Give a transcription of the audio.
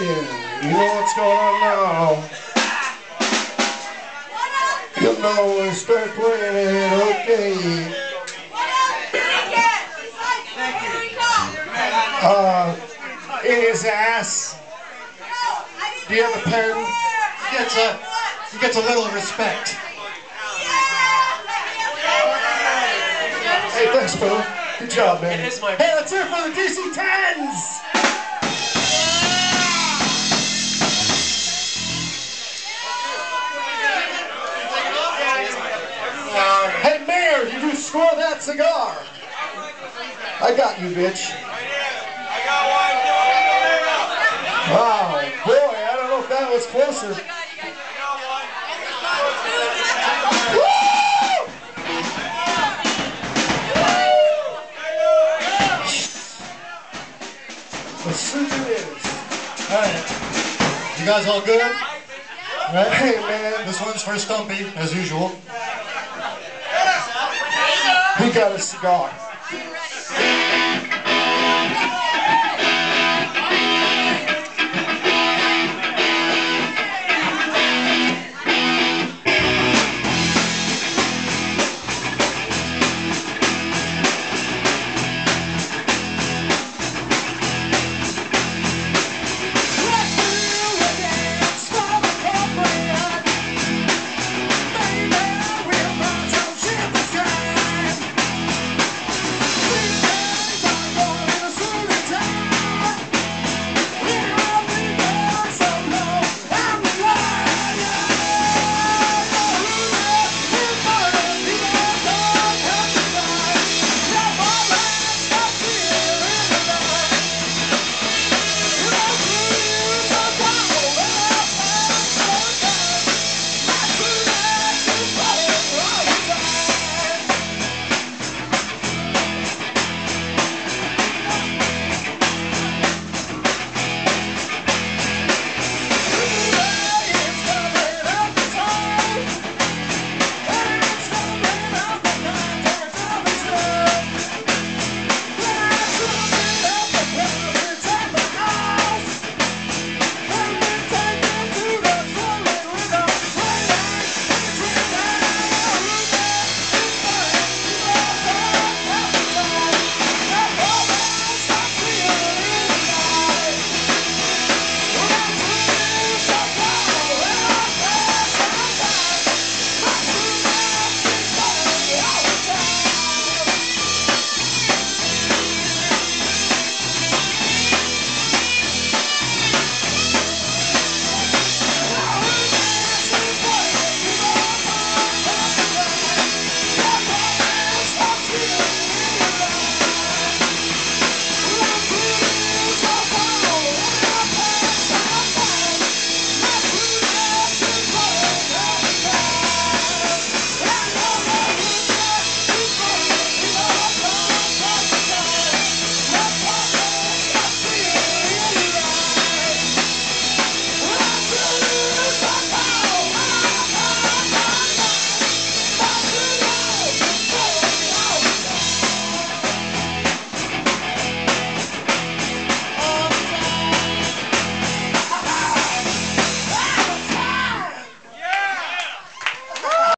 Yeah, you know what's going on now. You know when start playing it, okay. Uh, in his ass. Do you have a pen? He gets a, he gets a little respect. Hey, thanks, Bill. Good job, man. Hey, let's hear it for the DC-10s! Score that cigar? I got you, bitch. I got one. Wow, boy, I don't know if that was closer. The. Alright. You guys all good? Right? Hey, man, This one's for Stumpy, as usual. He got a cigar.